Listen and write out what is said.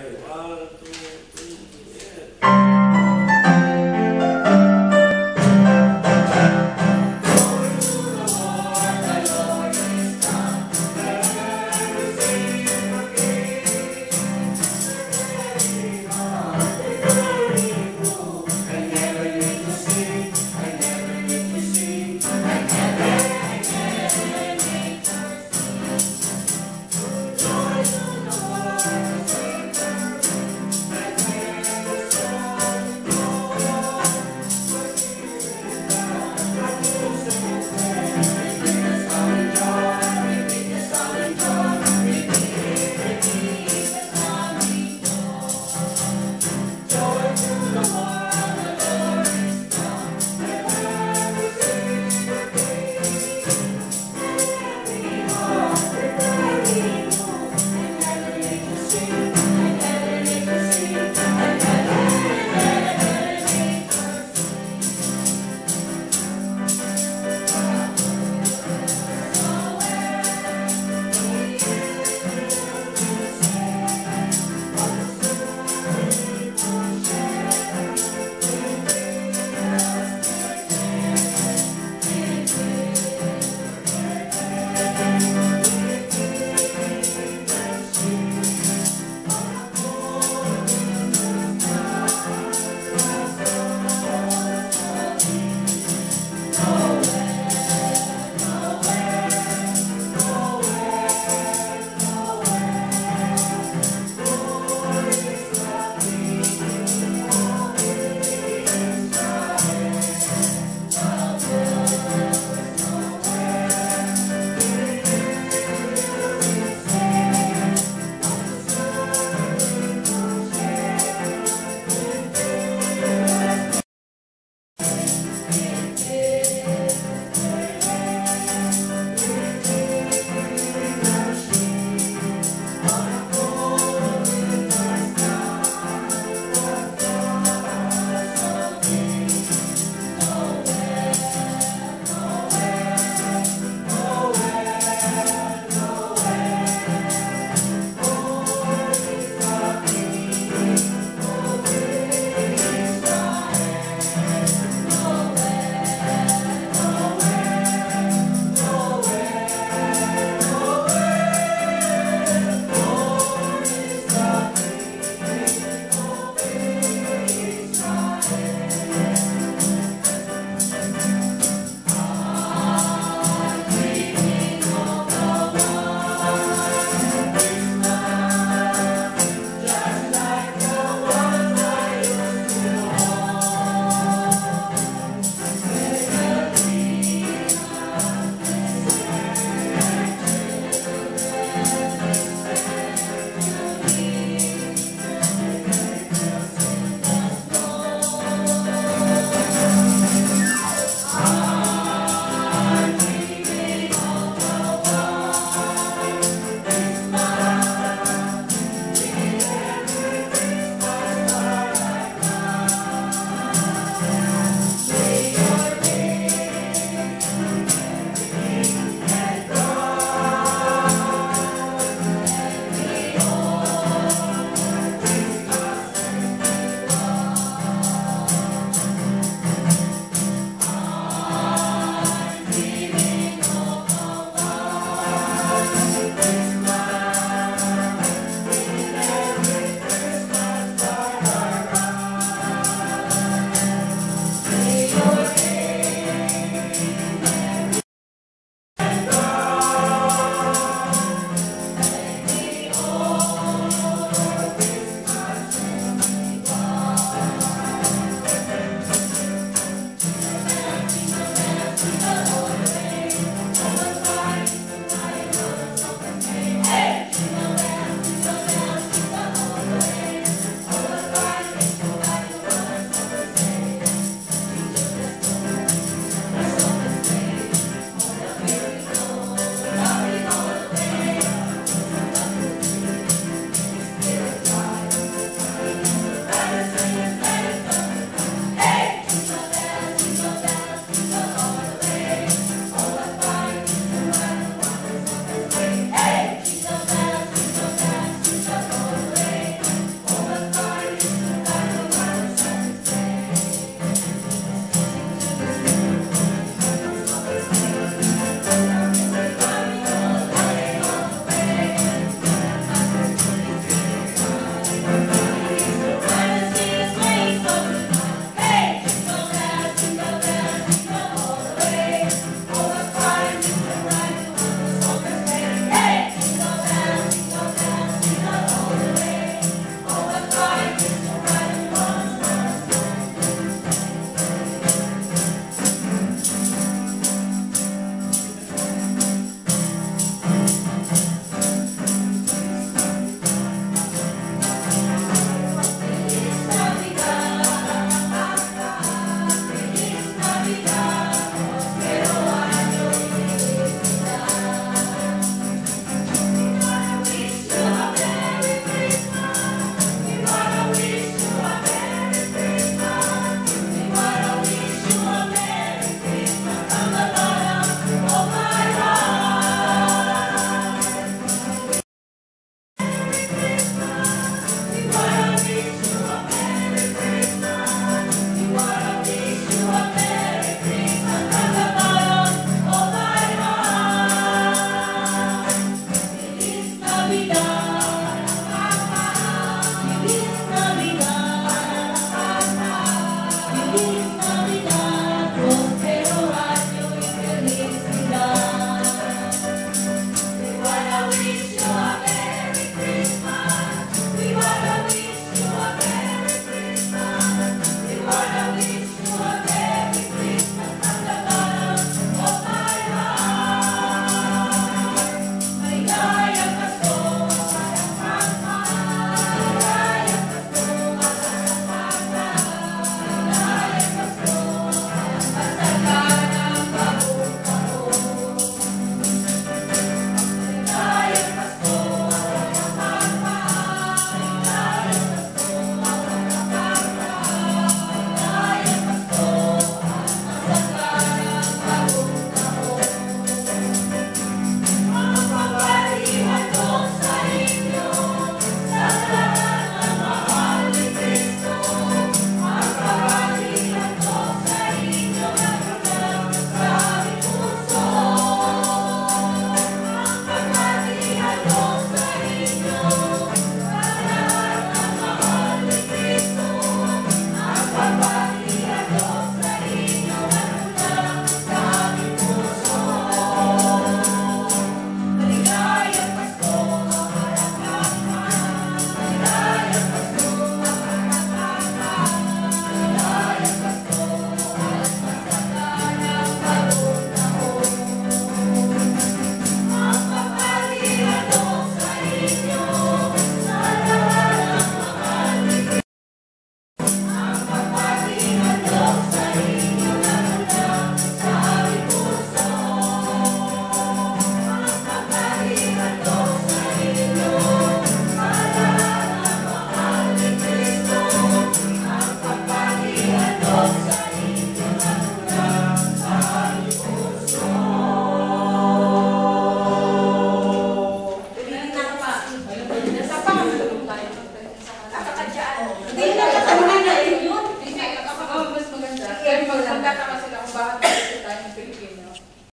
Right, uh,